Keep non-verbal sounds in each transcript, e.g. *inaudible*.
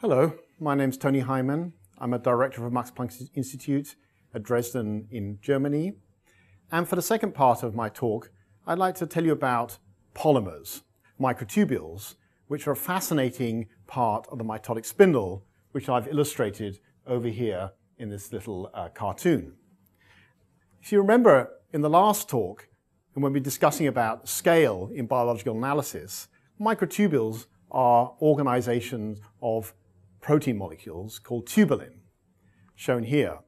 Hello, my name is Tony Hyman. I'm a director of Max Planck Institute at Dresden in Germany. And for the second part of my talk, I'd like to tell you about polymers, microtubules, which are a fascinating part of the mitotic spindle, which I've illustrated over here in this little uh, cartoon. If you remember in the last talk, and when we were discussing about scale in biological analysis, microtubules are organizations of protein molecules called tubulin, shown here.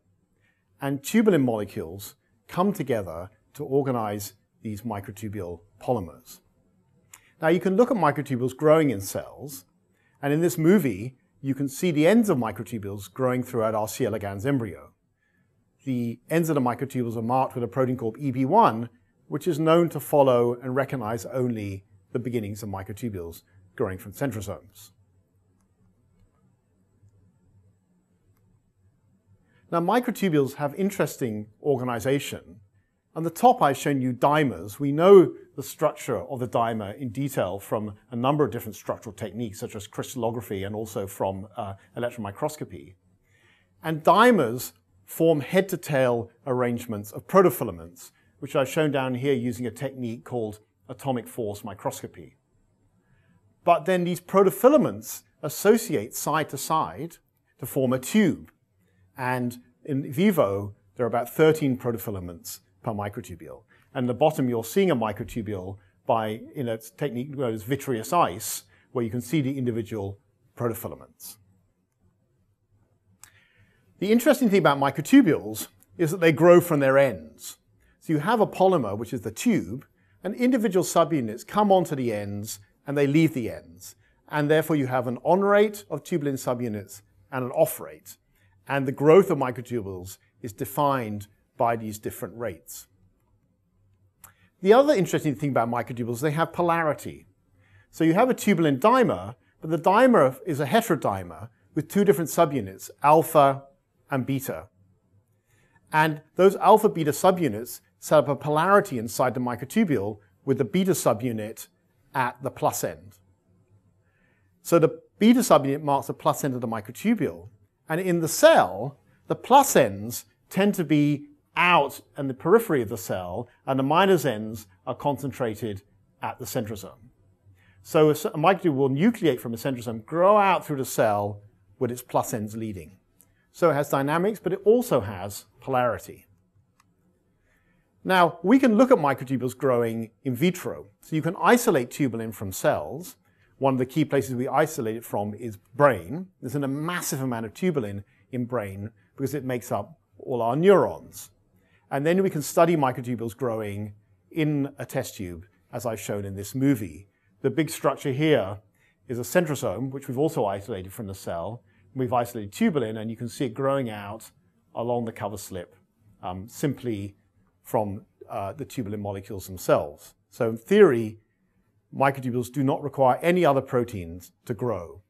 And tubulin molecules come together to organize these microtubule polymers. Now you can look at microtubules growing in cells, and in this movie, you can see the ends of microtubules growing throughout our C. elegans embryo. The ends of the microtubules are marked with a protein called EB1, which is known to follow and recognize only the beginnings of microtubules growing from centrosomes. Now, microtubules have interesting organization. On the top, I've shown you dimers. We know the structure of the dimer in detail from a number of different structural techniques, such as crystallography and also from uh, electron microscopy. And dimers form head-to-tail arrangements of protofilaments, which I've shown down here using a technique called atomic force microscopy. But then these protofilaments associate side to side to form a tube. And in vivo, there are about 13 protofilaments per microtubule. And the bottom, you're seeing a microtubule by, in a technique known as vitreous ice, where you can see the individual protofilaments. The interesting thing about microtubules is that they grow from their ends. So you have a polymer, which is the tube, and individual subunits come onto the ends and they leave the ends. And therefore you have an on rate of tubulin subunits and an off rate and the growth of microtubules is defined by these different rates. The other interesting thing about microtubules, they have polarity. So you have a tubulin dimer, but the dimer is a heterodimer with two different subunits, alpha and beta. And those alpha beta subunits set up a polarity inside the microtubule with the beta subunit at the plus end. So the beta subunit marks the plus end of the microtubule, and in the cell, the plus ends tend to be out in the periphery of the cell, and the minus ends are concentrated at the centrosome. So a microtubule will nucleate from a centrosome, grow out through the cell with its plus ends leading. So it has dynamics, but it also has polarity. Now, we can look at microtubules growing in vitro. So you can isolate tubulin from cells, one of the key places we isolate it from is brain. There's a massive amount of tubulin in brain because it makes up all our neurons. And then we can study microtubules growing in a test tube, as I've shown in this movie. The big structure here is a centrosome, which we've also isolated from the cell. We've isolated tubulin, and you can see it growing out along the cover slip um, simply from uh, the tubulin molecules themselves. So in theory, microtubules do not require any other proteins to grow.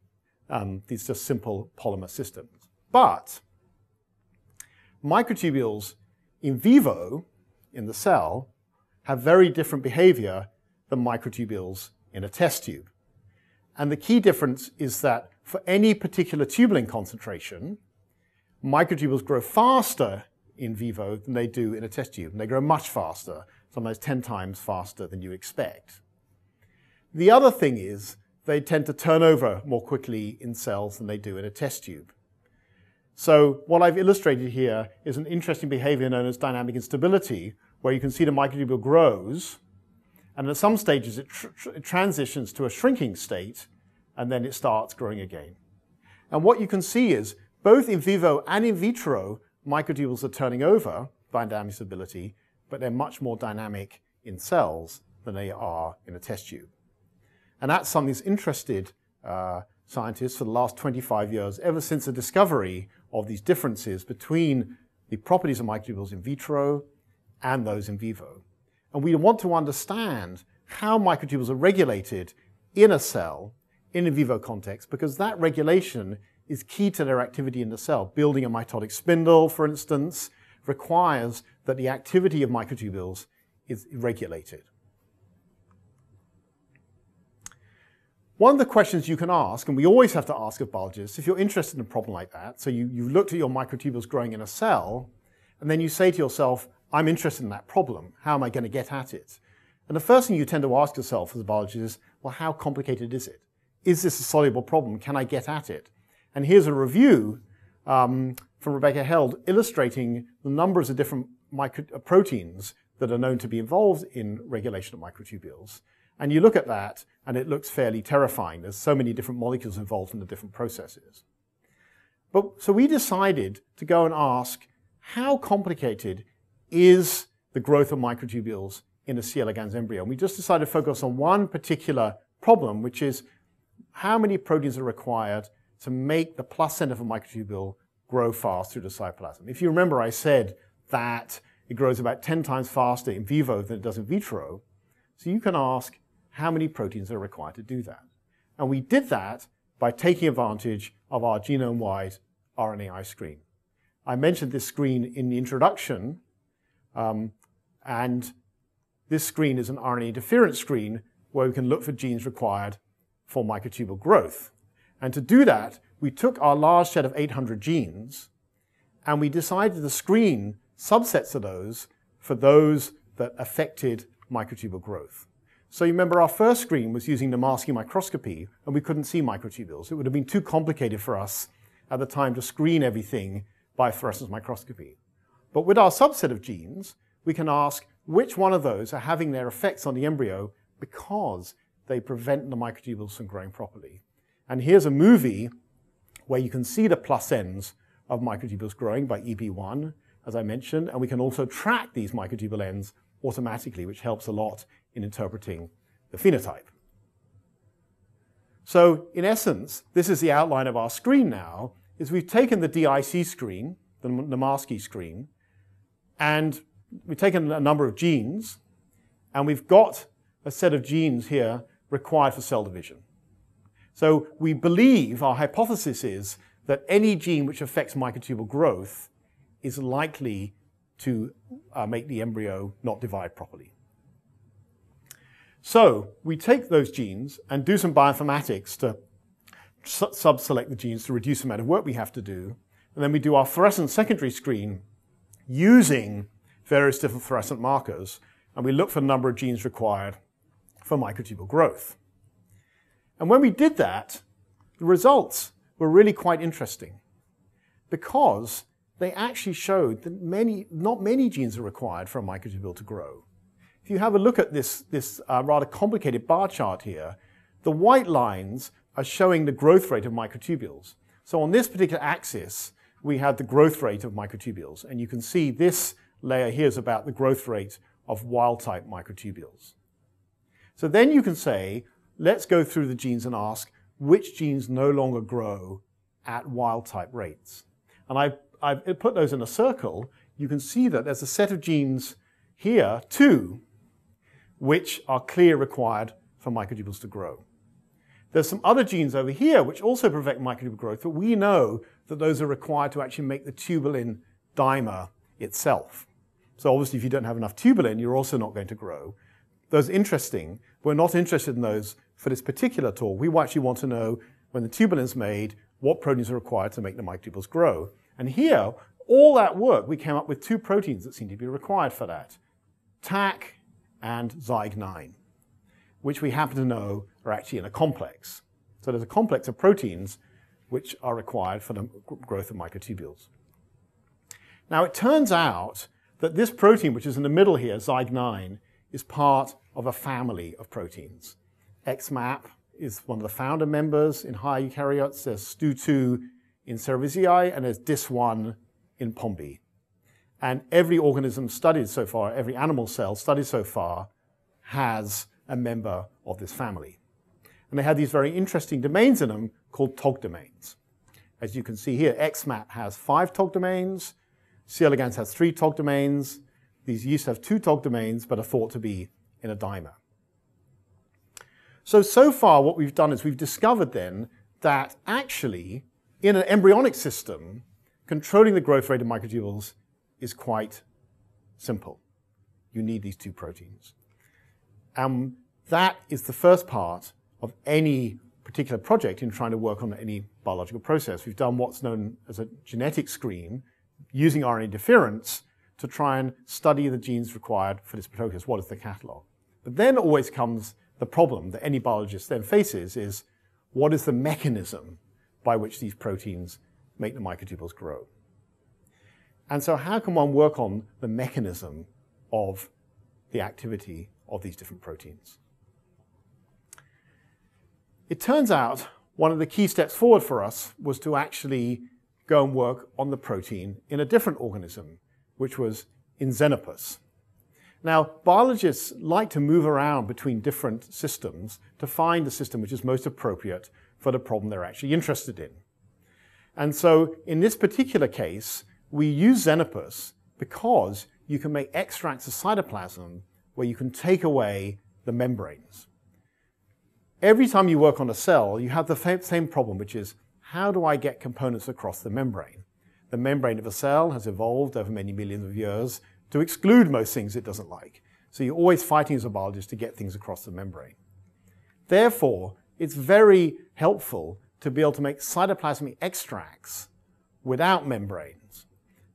Um, these are just simple polymer systems. But microtubules in vivo, in the cell, have very different behavior than microtubules in a test tube. And the key difference is that for any particular tubulin concentration, microtubules grow faster in vivo than they do in a test tube. And they grow much faster, sometimes 10 times faster than you expect. The other thing is they tend to turn over more quickly in cells than they do in a test tube. So what I've illustrated here is an interesting behavior known as dynamic instability, where you can see the microtubule grows, and at some stages it, tr tr it transitions to a shrinking state, and then it starts growing again. And what you can see is both in vivo and in vitro, microtubules are turning over by dynamic instability, but they're much more dynamic in cells than they are in a test tube. And that's something that's interested uh, scientists for the last 25 years, ever since the discovery of these differences between the properties of microtubules in vitro and those in vivo. And we want to understand how microtubules are regulated in a cell in a vivo context, because that regulation is key to their activity in the cell. Building a mitotic spindle, for instance, requires that the activity of microtubules is regulated. One of the questions you can ask, and we always have to ask of biologists, if you're interested in a problem like that, so you, you've looked at your microtubules growing in a cell, and then you say to yourself, I'm interested in that problem. How am I going to get at it? And the first thing you tend to ask yourself as a biologist is, well, how complicated is it? Is this a soluble problem? Can I get at it? And here's a review um, from Rebecca Heald illustrating the numbers of different micro- uh, proteins that are known to be involved in regulation of microtubules. And you look at that, and it looks fairly terrifying. There's so many different molecules involved in the different processes. But, so we decided to go and ask, how complicated is the growth of microtubules in a C. elegans embryo? And we just decided to focus on one particular problem, which is how many proteins are required to make the plus end of a microtubule grow fast through the cytoplasm. If you remember, I said that it grows about 10 times faster in vivo than it does in vitro. So you can ask, how many proteins are required to do that. And we did that by taking advantage of our genome-wide RNAi screen. I mentioned this screen in the introduction, um, and this screen is an RNA interference screen where we can look for genes required for microtubule growth. And to do that, we took our large set of 800 genes and we decided to screen subsets of those for those that affected microtubule growth. So you remember our first screen was using Nomarski microscopy, and we couldn't see microtubules. It would have been too complicated for us at the time to screen everything by fluorescence microscopy. But with our subset of genes, we can ask which one of those are having their effects on the embryo because they prevent the microtubules from growing properly. And here's a movie where you can see the plus ends of microtubules growing by EB1, as I mentioned, and we can also track these microtubule ends automatically, which helps a lot in interpreting the phenotype. So in essence, this is the outline of our screen now, is we've taken the DIC screen, the Nomarski screen, and we've taken a number of genes, and we've got a set of genes here required for cell division. So we believe, our hypothesis is, that any gene which affects microtubule growth is likely to uh, make the embryo not divide properly. So we take those genes and do some bioinformatics to sub-select the genes to reduce the amount of work we have to do. And then we do our fluorescent secondary screen using various different fluorescent markers. And we look for the number of genes required for microtubule growth. And when we did that, the results were really quite interesting because they actually showed that many, not many genes are required for a microtubule to grow. If you have a look at this, this uh, rather complicated bar chart here, the white lines are showing the growth rate of microtubules. So on this particular axis, we have the growth rate of microtubules. And you can see this layer here is about the growth rate of wild-type microtubules. So then you can say, let's go through the genes and ask which genes no longer grow at wild-type rates. And I've, I've put those in a circle. You can see that there's a set of genes here, two, which are clear required for microtubules to grow. There's some other genes over here which also prevent microtubule growth, but we know that those are required to actually make the tubulin dimer itself. So obviously if you don't have enough tubulin, you're also not going to grow. Those interesting. We're not interested in those for this particular talk. We actually want to know when the tubulin's made, what proteins are required to make the microtubules grow. And here, all that work, we came up with two proteins that seem to be required for that. TAC and ZYG9, which we happen to know are actually in a complex. So there's a complex of proteins which are required for the growth of microtubules. Now it turns out that this protein, which is in the middle here, ZYG9, is part of a family of proteins. XMAP is one of the founder members in higher eukaryotes. There's STU2 in Cerevisiae, and there's DIS1 in Pombe. And every organism studied so far, every animal cell studied so far, has a member of this family. And they have these very interesting domains in them called TOG domains. As you can see here, XMAP has five TOG domains, C. elegans has three TOG domains, these yeasts have two TOG domains, but are thought to be in a dimer. So, so far what we've done is we've discovered then that actually in an embryonic system, controlling the growth rate of microtubules is quite simple. You need these two proteins. And that is the first part of any particular project in trying to work on any biological process. We've done what's known as a genetic screen using RNA interference to try and study the genes required for this process. What is the catalog? But then always comes the problem that any biologist then faces is what is the mechanism by which these proteins make the microtubules grow? And so how can one work on the mechanism of the activity of these different proteins? It turns out one of the key steps forward for us was to actually go and work on the protein in a different organism, which was in Xenopus. Now, biologists like to move around between different systems to find the system which is most appropriate for the problem they're actually interested in. And so, in this particular case, we use Xenopus because you can make extracts of cytoplasm where you can take away the membranes. Every time you work on a cell, you have the same problem, which is how do I get components across the membrane? The membrane of a cell has evolved over many millions of years to exclude most things it doesn't like. So you're always fighting as a biologist to get things across the membrane. Therefore, it's very helpful to be able to make cytoplasmic extracts without membranes.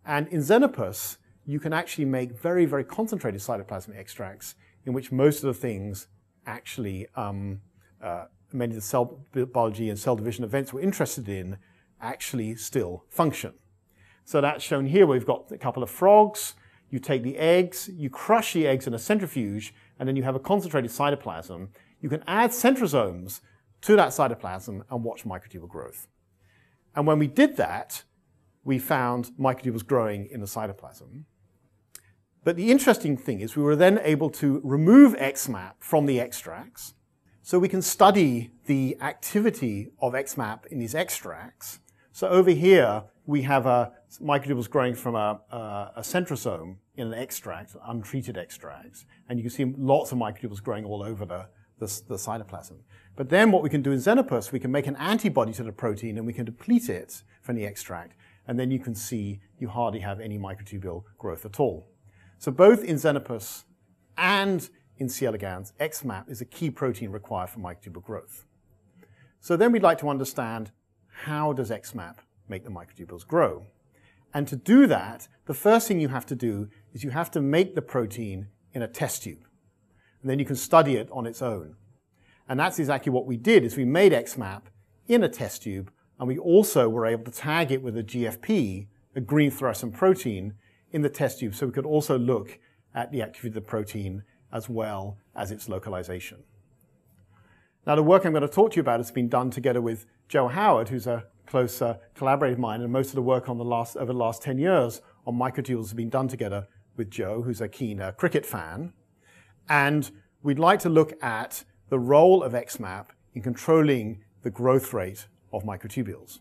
And in Xenopus, you can actually make very, very concentrated cytoplasmic extracts in which most of the things actually, um, uh, many of the cell biology and cell division events we're interested in actually still function. So that's shown here. We've got a couple of frogs. You take the eggs, you crush the eggs in a centrifuge, and then you have a concentrated cytoplasm. You can add centrosomes to that cytoplasm and watch microtubule growth. And when we did that, we found microtubules growing in the cytoplasm. But the interesting thing is we were then able to remove XMAP from the extracts. So we can study the activity of XMAP in these extracts. So over here, we have a microtubules growing from a, a, a, centrosome in an extract, untreated extracts, and you can see lots of microtubules growing all over the, the, the, cytoplasm. But then what we can do in Xenopus, we can make an antibody to the protein and we can deplete it from the extract, and then you can see you hardly have any microtubule growth at all. So both in Xenopus and in C. elegans, XMAP is a key protein required for microtubule growth. So then we'd like to understand how does XMAP make the microtubules grow. And to do that, the first thing you have to do is you have to make the protein in a test tube. And then you can study it on its own. And that's exactly what we did, is we made XMAP in a test tube, and we also were able to tag it with a GFP, a green fluorescent protein, in the test tube, so we could also look at the activity of the protein as well as its localization. Now, the work I'm going to talk to you about has been done together with Joe Howard, who's a close uh, collaborator of mine, and most of the work on the last, over the last 10 years on microtubules has been done together with Joe, who's a keen uh, cricket fan. And we'd like to look at the role of XMAP in controlling the growth rate of microtubules.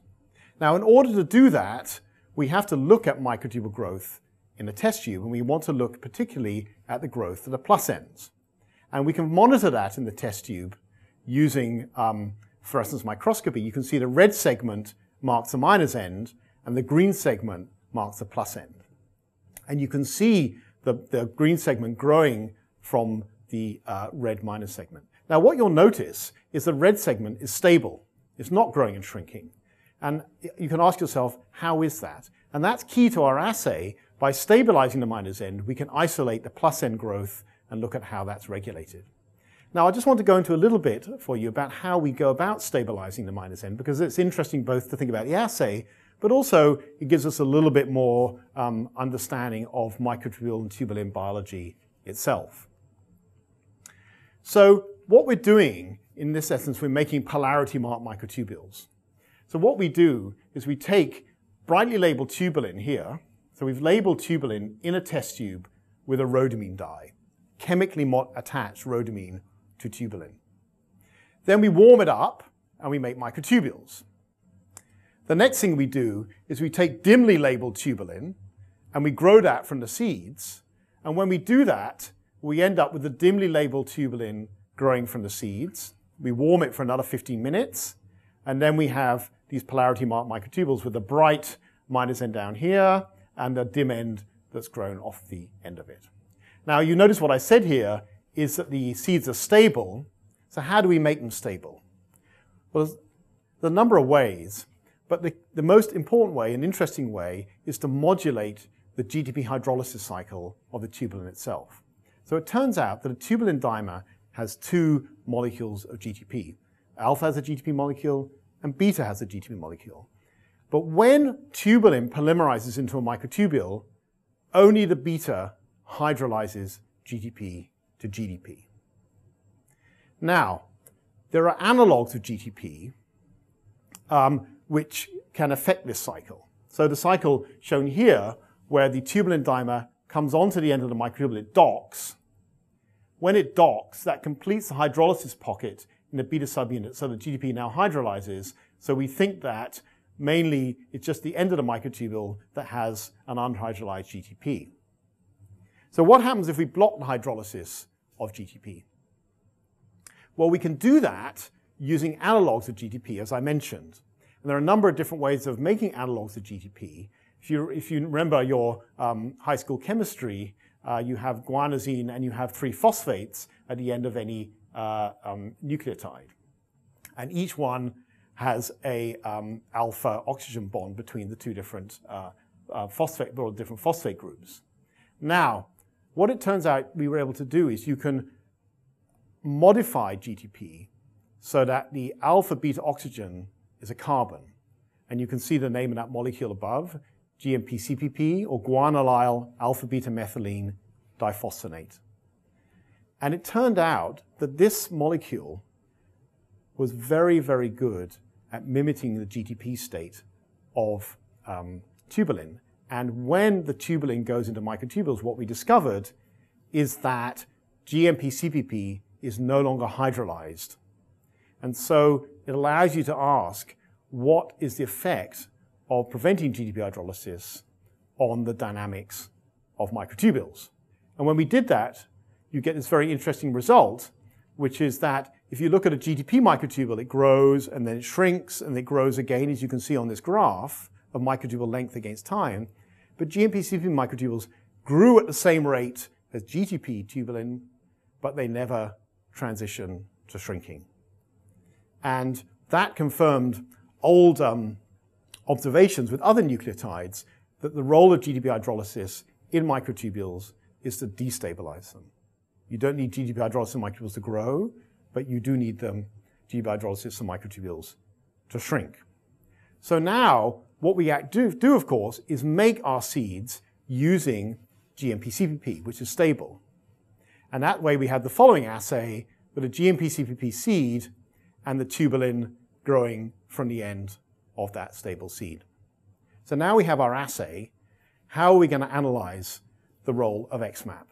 Now, in order to do that, we have to look at microtubule growth in a test tube, and we want to look particularly at the growth of the plus ends. And we can monitor that in the test tube using um, fluorescence microscopy, you can see the red segment marks the minus end and the green segment marks the plus end. And you can see the, the green segment growing from the uh, red minus segment. Now what you'll notice is the red segment is stable. It's not growing and shrinking. And you can ask yourself, how is that? And that's key to our assay. By stabilizing the minus end, we can isolate the plus end growth and look at how that's regulated. Now, I just want to go into a little bit for you about how we go about stabilizing the minus end, because it's interesting both to think about the assay, but also it gives us a little bit more um, understanding of microtubule and tubulin biology itself. So what we're doing in this essence, we're making polarity marked microtubules. So what we do is we take brightly labeled tubulin here. So we've labeled tubulin in a test tube with a rhodamine dye, chemically attached rhodamine to tubulin. Then we warm it up and we make microtubules. The next thing we do is we take dimly labeled tubulin and we grow that from the seeds. And when we do that, we end up with the dimly labeled tubulin growing from the seeds. We warm it for another 15 minutes. And then we have these polarity marked microtubules with the bright minus end down here and the dim end that's grown off the end of it. Now you notice what I said here is that the seeds are stable. So how do we make them stable? Well, there's, a number of ways, but the, the most important way and interesting way is to modulate the GTP hydrolysis cycle of the tubulin itself. So it turns out that a tubulin dimer has two molecules of GTP. Alpha has a GTP molecule, and beta has a GTP molecule. But when tubulin polymerizes into a microtubule, only the beta hydrolyzes GTP to GDP. Now, there are analogs of GTP um, which can affect this cycle. So the cycle shown here, where the tubulin dimer comes onto the end of the microtubule, it docks. When it docks, that completes the hydrolysis pocket in the beta subunit, so the GDP now hydrolyzes. So we think that Mainly, it's just the end of the microtubule that has an unhydrolyzed GTP. So what happens if we block the hydrolysis of GTP? Well, we can do that using analogs of GTP, as I mentioned. And there are a number of different ways of making analogs of GTP. If you, if you remember your um, high school chemistry, uh, you have guanosine and you have three phosphates at the end of any uh, um, nucleotide. And each one has a um, alpha oxygen bond between the two different uh, uh, phosphate or different phosphate groups. Now, what it turns out we were able to do is you can modify GTP so that the alpha beta oxygen is a carbon. And you can see the name of that molecule above, GMP-CPP or guanylyl alpha beta methylene diphosphonate. And it turned out that this molecule was very, very good at mimicking the GTP state of um, tubulin. And when the tubulin goes into microtubules, what we discovered is that GMP-CPP is no longer hydrolyzed. And so it allows you to ask, what is the effect of preventing GTP hydrolysis on the dynamics of microtubules? And when we did that, you get this very interesting result, which is that if you look at a GTP microtubule, it grows and then it shrinks and it grows again, as you can see on this graph of microtubule length against time. But GMP-CPP microtubules grew at the same rate as GTP tubulin, but they never transition to shrinking. And that confirmed old um, observations with other nucleotides that the role of GDP hydrolysis in microtubules is to destabilize them. You don't need GDP hydrolysis in microtubules to grow but you do need them, GDP hydrolysis in microtubules, to shrink. So now, what we do, do, of course, is make our seeds using GMP-CPP, which is stable. And that way we have the following assay with a GMP-CPP seed and the tubulin growing from the end of that stable seed. So now we have our assay. How are we going to analyze the role of XMAP?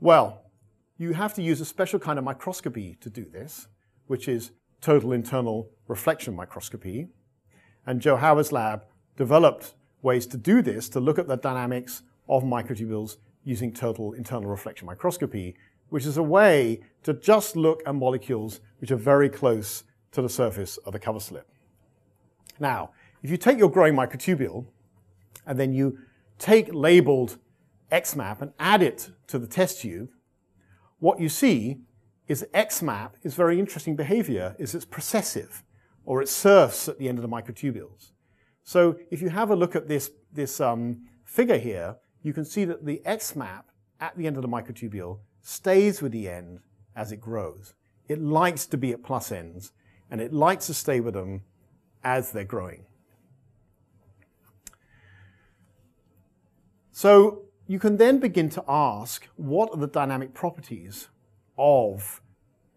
Well, you have to use a special kind of microscopy to do this, which is total internal reflection microscopy. And Joe Howard's lab developed ways to do this, to look at the dynamics of microtubules using total internal reflection microscopy, which is a way to just look at molecules which are very close to the surface of the cover slip. Now, if you take your growing microtubule and then you take labeled XMAP and add it to the test tube, what you see is XMAP is very interesting behavior, is it's processive, or it surfs at the end of the microtubules. So if you have a look at this, this um, figure here, you can see that the XMAP at the end of the microtubule stays with the end as it grows. It likes to be at plus ends, and it likes to stay with them as they're growing. So you can then begin to ask what are the dynamic properties of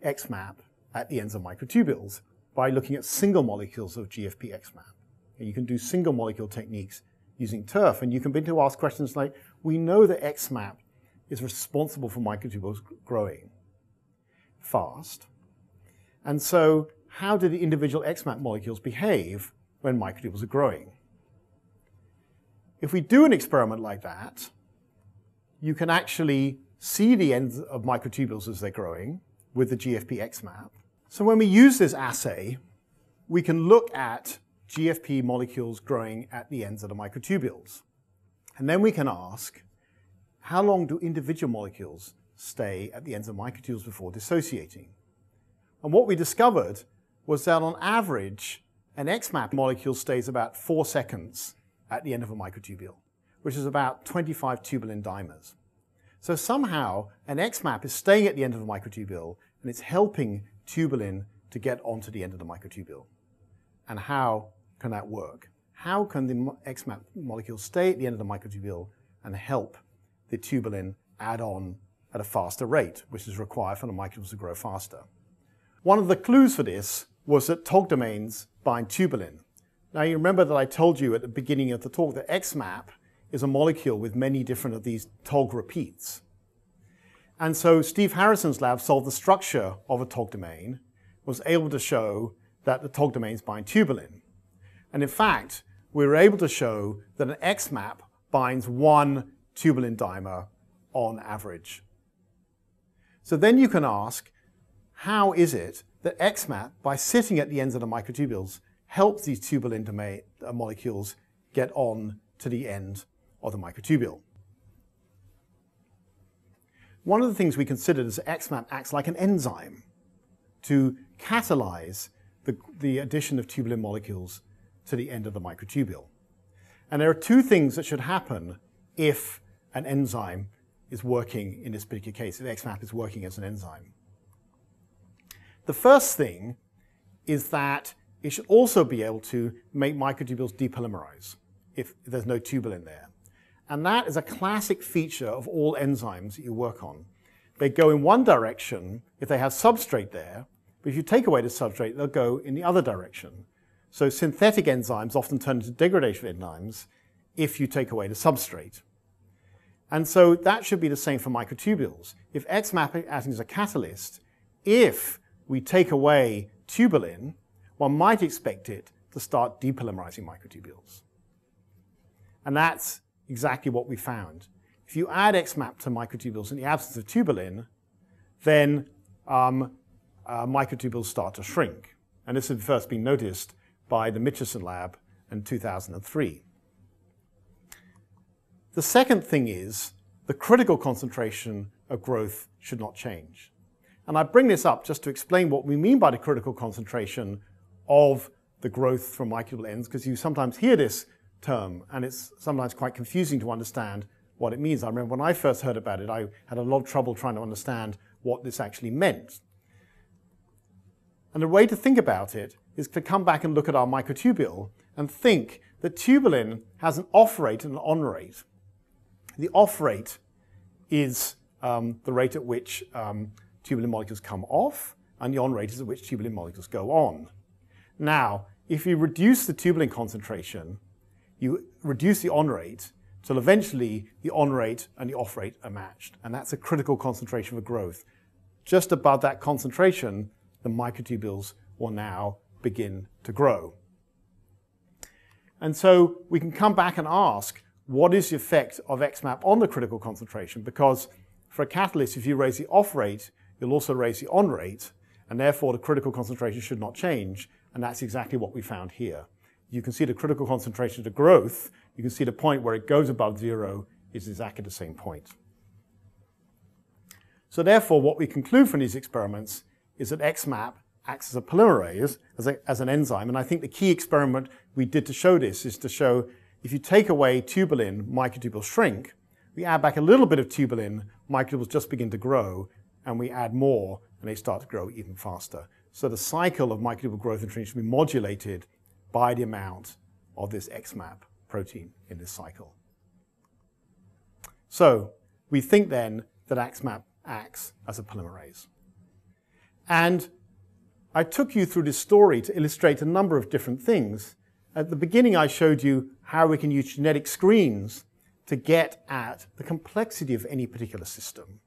XMAP at the ends of microtubules by looking at single molecules of GFP XMAP. And you can do single molecule techniques using TIRF, and you can begin to ask questions like, we know that XMAP is responsible for microtubules growing fast. And so how do the individual XMAP molecules behave when microtubules are growing? If we do an experiment like that, you can actually see the ends of microtubules as they're growing with the GFP XMAP. So when we use this assay, we can look at GFP molecules growing at the ends of the microtubules. And then we can ask, how long do individual molecules stay at the ends of microtubules before dissociating? And what we discovered was that on average, an XMAP molecule stays about four seconds at the end of a microtubule, which is about 25 tubulin dimers. So somehow an XMAP is staying at the end of the microtubule and it's helping tubulin to get onto the end of the microtubule. And how can that work? How can the XMAP molecule stay at the end of the microtubule and help the tubulin add on at a faster rate, which is required for the microtubules to grow faster? One of the clues for this was that TOG domains bind tubulin. Now you remember that I told you at the beginning of the talk that XMAP is a molecule with many different of these TOG repeats. And so Steve Harrison's lab solved the structure of a TOG domain, was able to show that the TOG domains bind tubulin. And in fact, we were able to show that an XMAP binds one tubulin dimer on average. So then you can ask, how is it that XMAP, by sitting at the ends of the microtubules, helps these tubulin domain, molecules get on to the end of the microtubule? One of the things we considered is that XMAP acts like an enzyme to catalyze the, the addition of tubulin molecules to the end of the microtubule. And there are two things that should happen if an enzyme is working in this particular case, if XMAP is working as an enzyme. The first thing is that it should also be able to make microtubules depolymerize if there's no tubulin there. And that is a classic feature of all enzymes that you work on. They go in one direction if they have substrate there, but if you take away the substrate, they'll go in the other direction. So synthetic enzymes often turn into degradation enzymes if you take away the substrate. And so that should be the same for microtubules. If XMAP acting as a catalyst, if we take away tubulin, one might expect it to start depolymerizing microtubules. And that's exactly what we found. If you add XMAP to microtubules in the absence of tubulin, then um, uh, microtubules start to shrink. And this had first been noticed by the Mitchison lab in 2003. The second thing is the critical concentration of growth should not change. And I bring this up just to explain what we mean by the critical concentration of the growth from microtubule ends, because you sometimes hear this term, and it's sometimes quite confusing to understand what it means. I remember when I first heard about it, I had a lot of trouble trying to understand what this actually meant. And the way to think about it is to come back and look at our microtubule and think that tubulin has an off rate and an on rate. The off rate is um, the rate at which um, tubulin molecules come off, and the on rate is at which tubulin molecules go on. Now, if you reduce the tubulin concentration, you reduce the on rate till eventually the on rate and the off rate are matched. And that's a critical concentration for growth. Just above that concentration, the microtubules will now begin to grow. And so we can come back and ask, what is the effect of XMAP on the critical concentration? Because for a catalyst, if you raise the off rate, you'll also raise the on rate, and therefore the critical concentration should not change. And that's exactly what we found here. You can see the critical concentration to growth. You can see the point where it goes above zero is exactly the same point. So therefore, what we conclude from these experiments is that XMAP acts as a polymerase, as, a, as an enzyme. And I think the key experiment we did to show this is to show if you take away tubulin, microtubules shrink. We add back a little bit of tubulin, microtubules just begin to grow, and we add more, and they start to grow even faster. So the cycle of microtubule growth and shrinkage should be modulated by the amount of this XMAP protein in this cycle. So we think then that XMAP acts as a polymerase. And I took you through this story to illustrate a number of different things. At the beginning, I showed you how we can use genetic screens to get at the complexity of any particular system.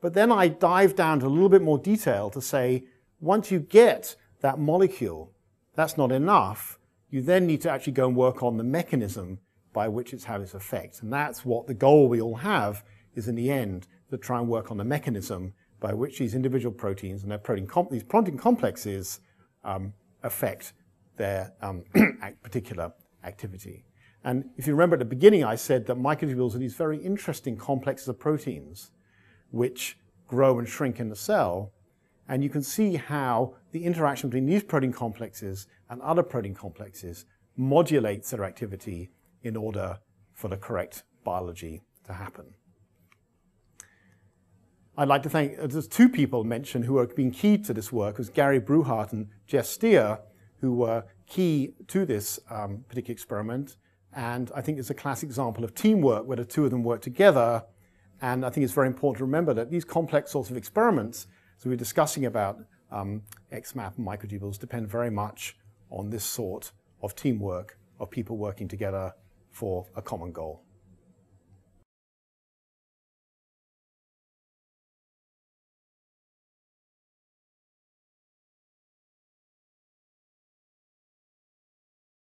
But then I dive down to a little bit more detail to say, once you get that molecule, that's not enough. You then need to actually go and work on the mechanism by which it's having its effect. And that's what the goal we all have is in the end to try and work on the mechanism by which these individual proteins and their protein these protein complexes um, affect their um, *clears throat* particular activity. And if you remember at the beginning, I said that microtubules are these very interesting complexes of proteins which grow and shrink in the cell And you can see how the interaction between these protein complexes and other protein complexes modulates their activity in order for the correct biology to happen. I'd like to thank, uh, there's two people mentioned who have been key to this work, was Gary Brouhard and Jeff Stear, who were key to this um, particular experiment. And I think it's a classic example of teamwork where the two of them work together. And I think it's very important to remember that these complex sorts of experiments, we we're discussing about um, XMAP and microtubules, depend very much on this sort of teamwork, of people working together for a common goal.